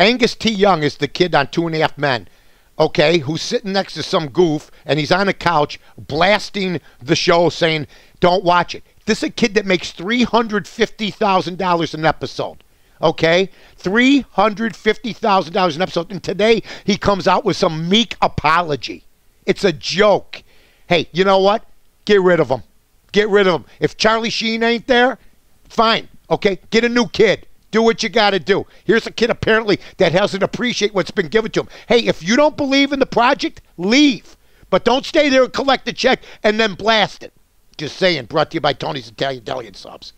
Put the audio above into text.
Angus T. Young is the kid on Two and a Half Men, okay, who's sitting next to some goof and he's on a couch blasting the show saying, don't watch it. This is a kid that makes $350,000 an episode. Okay? $350,000 an episode. And today he comes out with some meek apology. It's a joke. Hey, you know what? Get rid of him. Get rid of him. If Charlie Sheen ain't there, fine. Okay? Get a new kid. Do what you got to do. Here's a kid apparently that doesn't appreciate what's been given to him. Hey, if you don't believe in the project, leave. But don't stay there and collect the check and then blast it. Just saying. Brought to you by Tony's Italian Deli and Subs.